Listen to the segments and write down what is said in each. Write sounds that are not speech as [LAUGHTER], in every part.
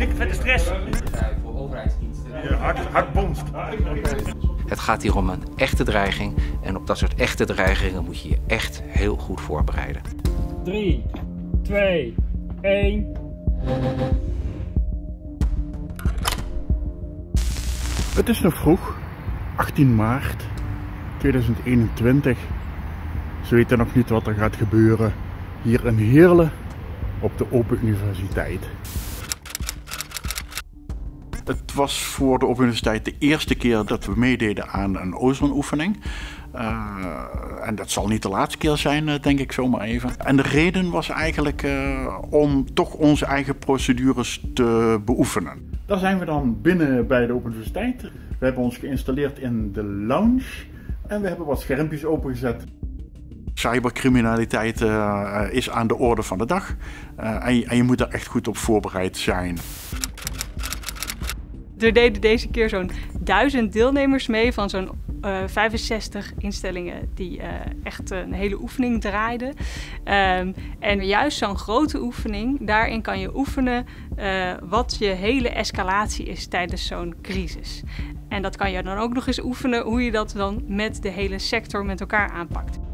dikke vette stress. Voor overheidsdiensten. Je hart, hart bonst. Het gaat hier om een echte dreiging en op dat soort echte dreigingen moet je je echt heel goed voorbereiden. 3, 2, 1. Het is nog vroeg, 18 maart 2021. Ze weten nog niet wat er gaat gebeuren hier in Heerlen op de Open Universiteit. Het was voor de Open Universiteit de eerste keer dat we meededen aan een ozonoefening. Uh, en dat zal niet de laatste keer zijn, eh, denk ik zomaar even. En de reden was eigenlijk uh, om toch onze eigen procedures te beoefenen. Daar zijn we dan binnen bij de Open Universiteit. We hebben ons geïnstalleerd in de lounge en we hebben wat schermpjes opengezet. Cybercriminaliteit uh, is aan de orde van de dag en je, en je moet er echt goed op voorbereid zijn. Er deden deze keer zo'n duizend deelnemers mee van zo'n uh, 65 instellingen die uh, echt een hele oefening draaiden. Um, en juist zo'n grote oefening, daarin kan je oefenen uh, wat je hele escalatie is tijdens zo'n crisis. En dat kan je dan ook nog eens oefenen hoe je dat dan met de hele sector met elkaar aanpakt.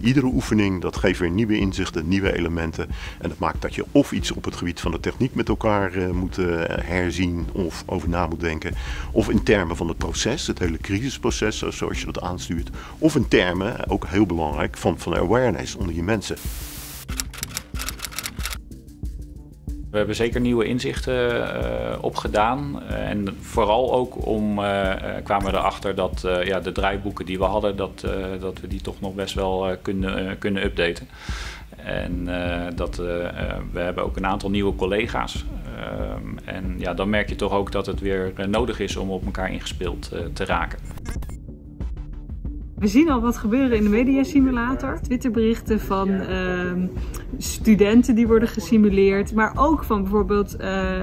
Iedere oefening dat geeft weer nieuwe inzichten, nieuwe elementen. En dat maakt dat je of iets op het gebied van de techniek met elkaar uh, moet uh, herzien of over na moet denken. Of in termen van het proces, het hele crisisproces zoals je dat aanstuurt. Of in termen, ook heel belangrijk, van, van awareness onder je mensen. We hebben zeker nieuwe inzichten uh, opgedaan. En vooral ook om, uh, kwamen we erachter dat ja, de draaiboeken die we hadden, dat, dat we die toch nog best wel kunnen, kunnen updaten. En dat, we hebben ook een aantal nieuwe collega's. en ja, dan merk je toch ook dat het weer nodig is om op elkaar ingespeeld te raken. We zien al wat gebeuren in de mediasimulator. Twitterberichten van uh, studenten die worden gesimuleerd. Maar ook van bijvoorbeeld uh,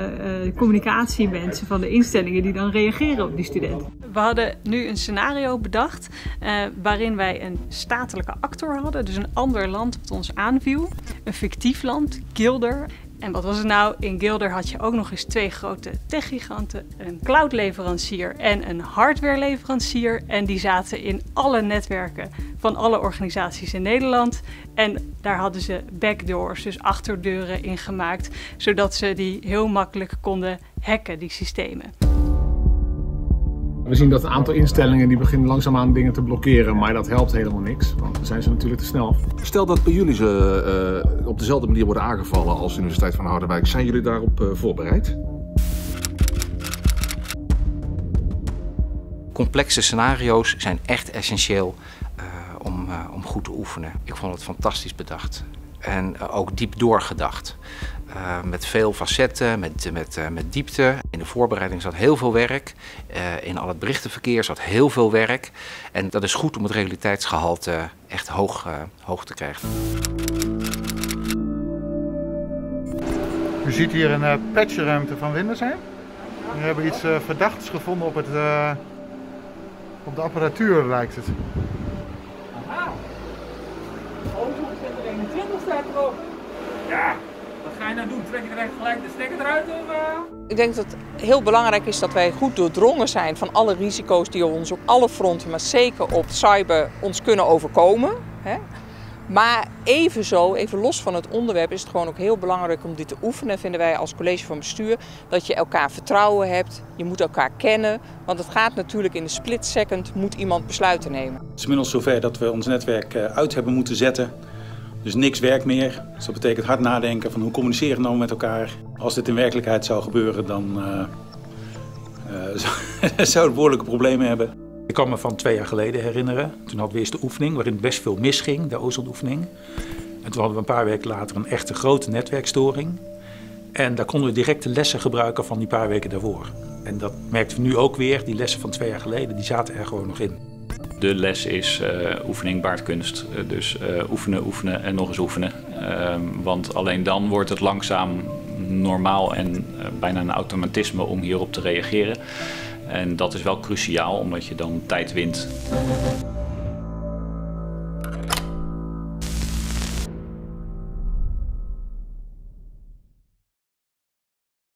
communicatiemensen van de instellingen die dan reageren op die studenten. We hadden nu een scenario bedacht uh, waarin wij een statelijke actor hadden. Dus een ander land wat ons aanviel. Een fictief land, Gilder. En wat was het nou? In Gilder had je ook nog eens twee grote techgiganten, een cloudleverancier en een hardwareleverancier. En die zaten in alle netwerken van alle organisaties in Nederland. En daar hadden ze backdoors, dus achterdeuren in gemaakt, zodat ze die heel makkelijk konden hacken, die systemen. We zien dat een aantal instellingen die beginnen langzaamaan dingen te blokkeren, maar dat helpt helemaal niks, want dan zijn ze natuurlijk te snel. Stel dat bij jullie ze uh, op dezelfde manier worden aangevallen als de Universiteit van Harderwijk. Zijn jullie daarop uh, voorbereid? Complexe scenario's zijn echt essentieel uh, om, om goed te oefenen. Ik vond het fantastisch bedacht en ook diep doorgedacht. Uh, met veel facetten, met, met, uh, met diepte. In de voorbereiding zat heel veel werk. In al het berichtenverkeer zat heel veel werk. En dat is goed om het realiteitsgehalte echt hoog, hoog te krijgen. U ziet hier een patchruimte van Windersheim. We hebben iets verdachts gevonden op, het, op de apparatuur, lijkt het. 2021 staat erop. Ja, wat ga je nou doen? Trek je er echt gelijk de stekker eruit? Of, uh... Ik denk dat het heel belangrijk is dat wij goed doordrongen zijn van alle risico's die ons op alle fronten, maar zeker op cyber, ons kunnen overkomen. Hè? Maar evenzo, even los van het onderwerp, is het gewoon ook heel belangrijk om dit te oefenen, vinden wij als college van bestuur. Dat je elkaar vertrouwen hebt, je moet elkaar kennen. Want het gaat natuurlijk in de split second, moet iemand besluiten nemen. Het is inmiddels zover dat we ons netwerk uit hebben moeten zetten. Dus niks werkt meer. Dus dat betekent hard nadenken van hoe communiceren we nou met elkaar. Als dit in werkelijkheid zou gebeuren, dan [LAUGHS] uh, uh, behoorlijke problemen hebben. Ik kan me van twee jaar geleden herinneren. Toen hadden we eerst de oefening, waarin best veel misging, de ozonoefening. En toen hadden we een paar weken later een echte grote netwerkstoring. En daar konden we direct de lessen gebruiken van die paar weken daarvoor. En dat merkten we nu ook weer. Die lessen van twee jaar geleden, die zaten er gewoon nog in. De les is uh, oefening baart kunst. Uh, dus uh, oefenen, oefenen en nog eens oefenen. want alleen dan wordt het langzaam normaal en bijna een automatisme om hierop te reageren. En dat is wel cruciaal, omdat je dan tijd wint.